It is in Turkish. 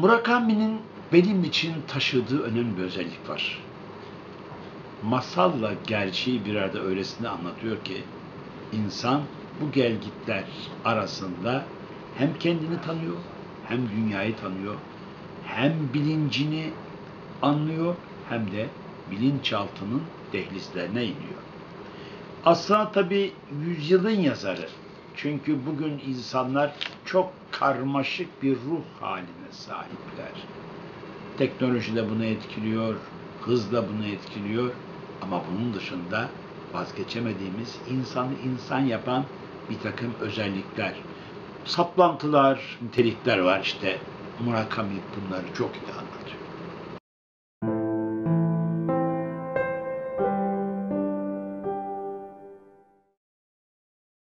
Murakami'nin benim için taşıdığı önemli bir özellik var. Masalla gerçeği bir arada öylesine anlatıyor ki insan bu gelgitler arasında hem kendini tanıyor, hem dünyayı tanıyor, hem bilincini anlıyor, hem de bilinçaltının dehlizlerine iniyor. Asla tabi yüzyılın yazarı. Çünkü bugün insanlar çok karmaşık bir ruh haline sahipler. Teknoloji de bunu etkiliyor, hız da bunu etkiliyor. Ama bunun dışında vazgeçemediğimiz insanı insan yapan bir takım özellikler, saplantılar, nitelikler var işte. Murakami bunları çok iyi anlatıyor.